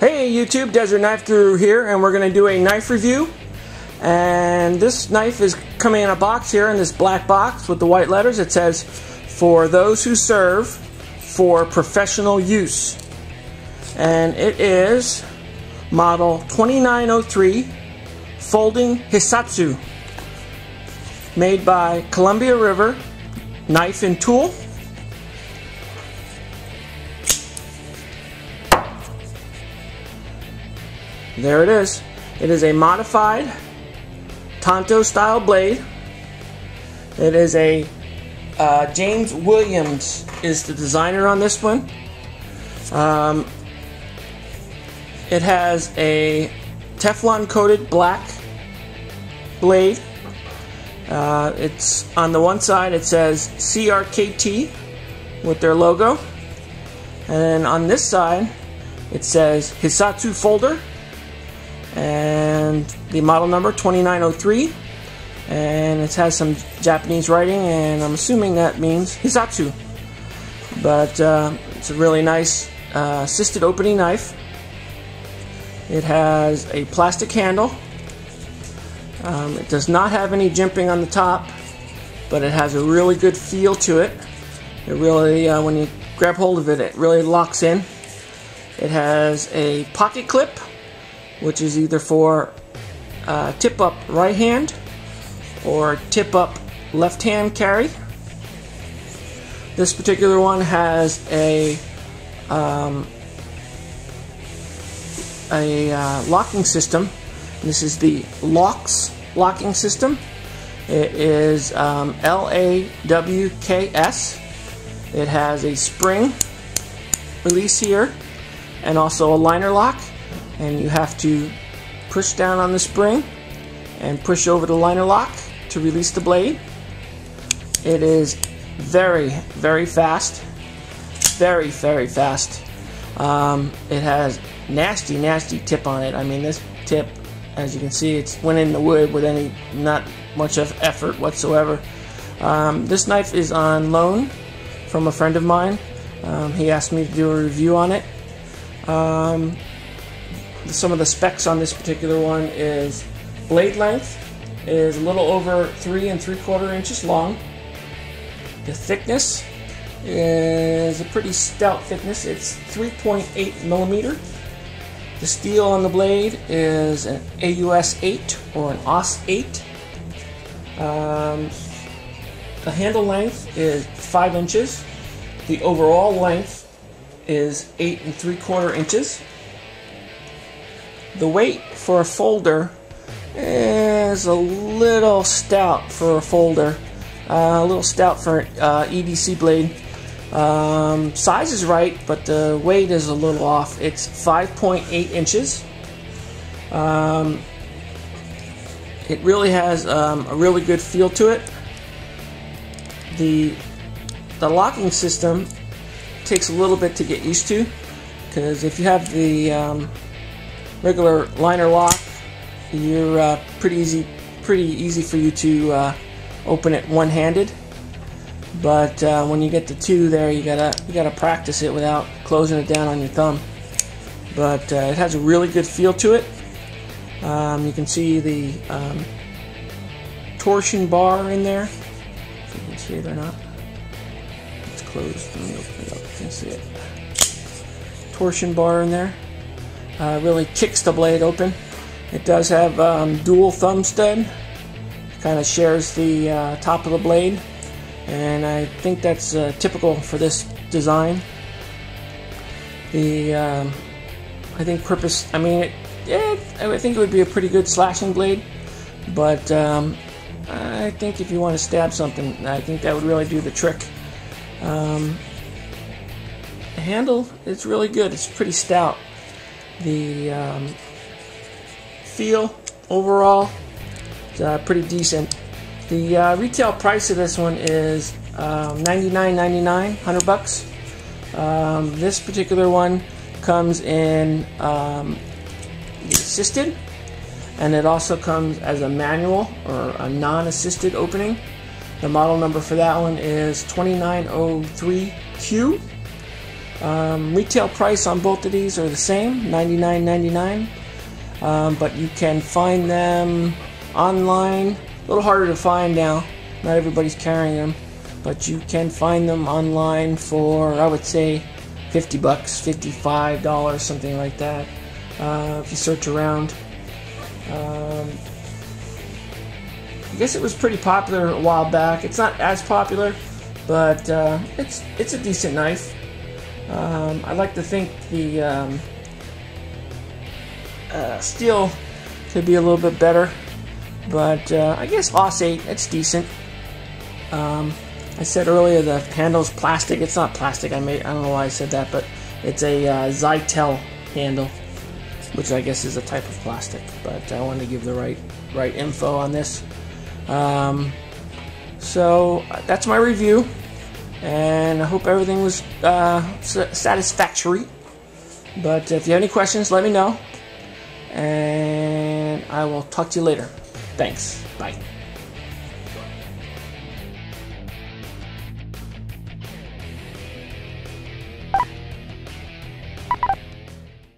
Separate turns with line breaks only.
Hey YouTube, Desert Knife Guru here, and we're going to do a knife review. And this knife is coming in a box here, in this black box with the white letters. It says, for those who serve for professional use. And it is model 2903 Folding Hissatsu, made by Columbia River Knife and Tool. There it is. It is a modified Tanto style blade. It is a uh, James Williams is the designer on this one. Um, it has a Teflon coated black blade. Uh, it's on the one side it says CRKT with their logo. And on this side it says Hissatsu folder and the model number 2903 and it has some Japanese writing and I'm assuming that means Hissatsu. But uh, it's a really nice uh, assisted opening knife. It has a plastic handle. Um, it does not have any jimping on the top but it has a really good feel to it. It really uh, when you grab hold of it it really locks in. It has a pocket clip which is either for uh, tip up right hand or tip up left hand carry. This particular one has a um, a uh, locking system. This is the LAWKS locking system. It is um, L-A-W-K-S. It has a spring release here and also a liner lock and you have to push down on the spring and push over the liner lock to release the blade. It is very, very fast. Very, very fast. Um, it has nasty, nasty tip on it. I mean, this tip, as you can see, it's went in the wood with any, not much of effort whatsoever. Um, this knife is on loan from a friend of mine. Um, he asked me to do a review on it. Some of the specs on this particular one is blade length is a little over three and three quarter inches long. The thickness is a pretty stout thickness. It's 3.8 millimeter. The steel on the blade is an AUS 8 or an OS 8. Um, the handle length is 5 inches. The overall length is 8 and 3 quarter inches. The weight for a folder is a little stout for a folder. Uh, a little stout for uh, EDC blade. Um, size is right, but the weight is a little off. It's 5.8 inches. Um, it really has um, a really good feel to it. The the locking system takes a little bit to get used to because if you have the um, regular liner lock, you're uh, pretty easy, pretty easy for you to uh, open it one-handed. But uh, when you get to two, there you gotta you gotta practice it without closing it down on your thumb. But uh, it has a really good feel to it. Um, you can see the um, torsion bar in there. If you can see it or not. It's closed. Let me open it up. You can see it. Torsion bar in there uh, really kicks the blade open. It does have um, dual thumb stud, kind of shares the uh, top of the blade, and I think that's uh, typical for this design. The um, I think purpose, I mean, it, yeah, I think it would be a pretty good slashing blade, but um, I think if you want to stab something, I think that would really do the trick. Um, the handle is really good. It's pretty stout. The um, feel overall is uh, pretty decent. The uh, retail price of this one is um, $99.99, 100 bucks. Um, this particular one comes in um, assisted, and it also comes as a manual or a non-assisted opening. The model number for that one is 2903Q. Um, retail price on both of these are the same, $99.99, um, but you can find them online. A little harder to find now. Not everybody's carrying them, but you can find them online for I would say 50 bucks, 55 dollars, something like that. Uh, if you search around. Um, I guess it was pretty popular a while back. It's not as popular, but uh, it's it's a decent knife. Um, I like to think the um, uh, steel could be a little bit better, but uh, I guess AUS-8, it's decent. Um, I said earlier the handle's plastic. It's not plastic. I made. I don't know why I said that, but it's a uh, Zytel handle, which I guess is a type of plastic. But I wanted to give the right right info on this. Um, so that's my review, and I hope everything was uh, satisfactory. But if you have any questions, let me know, and I will talk to you later. Thanks. Bye.